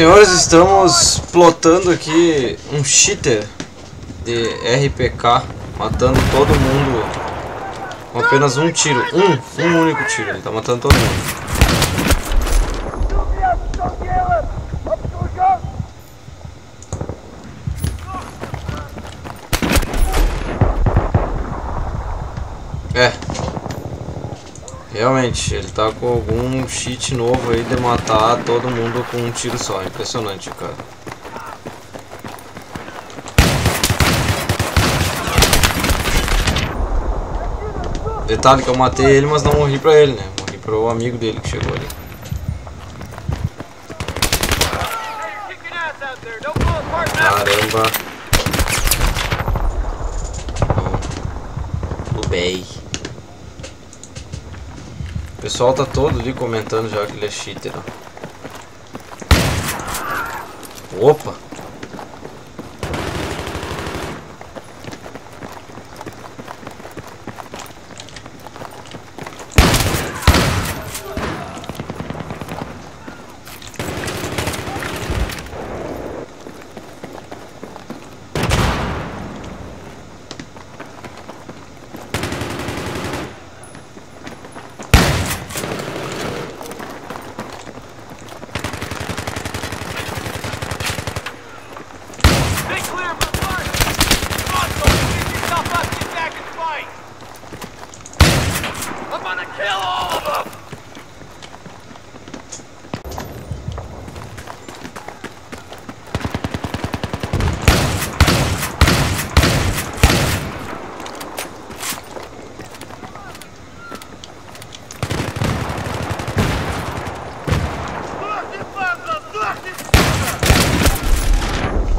Senhores, estamos plotando aqui um cheater de RPK, matando todo mundo com apenas um tiro. Um, um único tiro, ele tá matando todo mundo. É. Realmente, ele tá com algum cheat novo aí de matar todo mundo com um tiro só. Impressionante, cara. Detalhe que eu matei ele, mas não morri pra ele, né? Morri pro amigo dele que chegou ali. Caramba. Lubei. O pessoal tá todo ali comentando já que ele é cheater. Opa!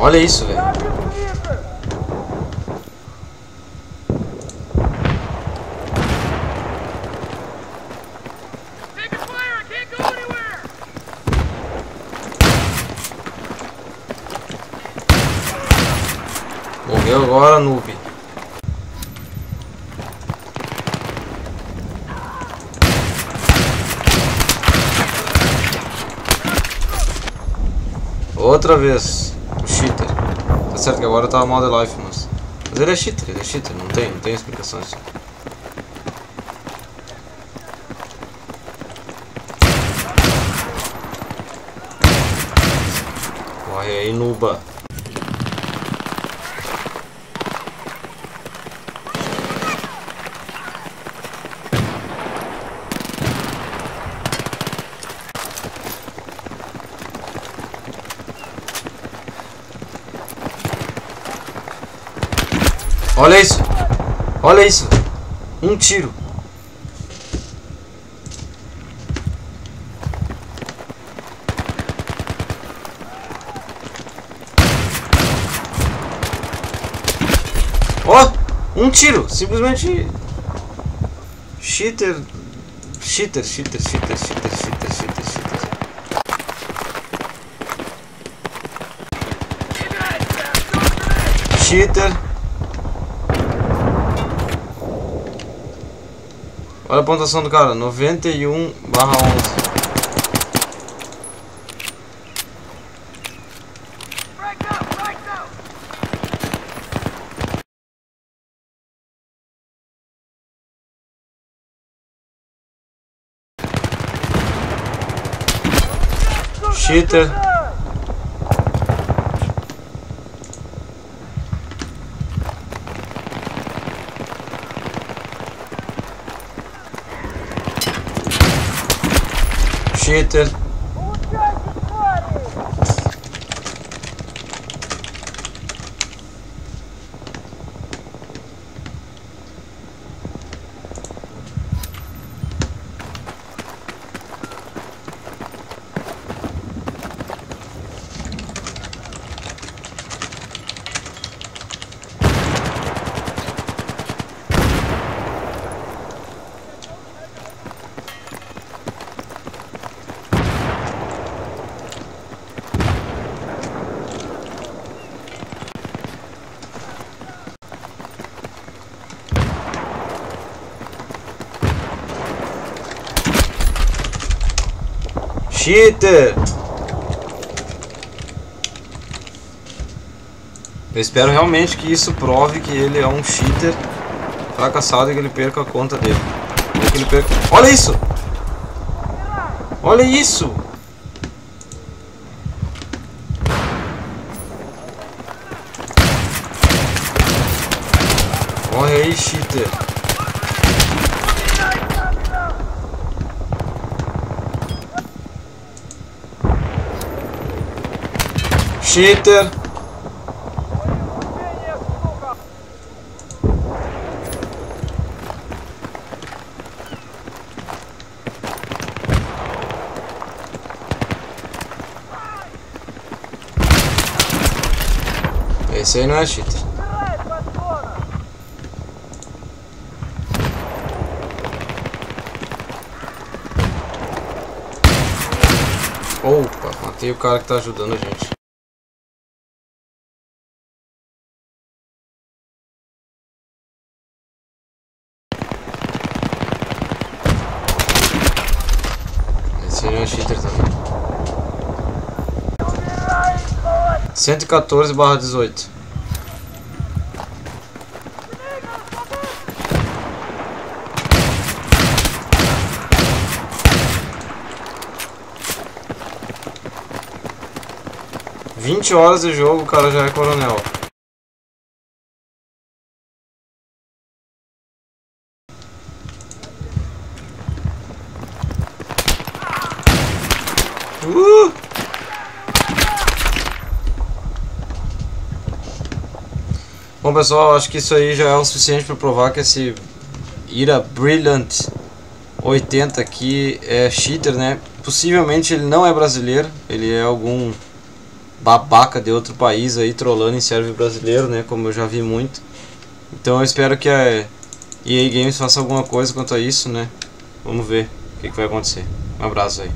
Olha isso, velho. Morreu agora, noob. Outra vez, certo que agora tá mal de life, mas. Mas ele é cheater, ele é cheater, não tem, não tem explicações. Corre aí, nuba. Olha isso! Olha isso! Um tiro! Ó! um tiro! Simplesmente. Cheater. Cheater, cheater, cheater, cheater, cheater, cheater, cheater. Cheater. Olha a pontuação do cara, 91 barra 11. Break appreciate. Cheater! Eu espero realmente que isso prove que ele é um cheater fracassado e que ele perca a conta dele. Perca... Olha isso! Olha isso! Corre aí, cheater! Cheater. Esse aí não é cheater. Opa, matei o cara que tá ajudando a gente. É cheater também. 114 barra 18. Vinte horas de jogo, o cara já é coronel. Bom pessoal, acho que isso aí já é o suficiente para provar que esse Ira Brilliant 80 aqui é cheater, né? Possivelmente ele não é brasileiro, ele é algum babaca de outro país aí trolando em server brasileiro, né? Como eu já vi muito. Então eu espero que a EA Games faça alguma coisa quanto a isso, né? Vamos ver o que, que vai acontecer. Um abraço aí.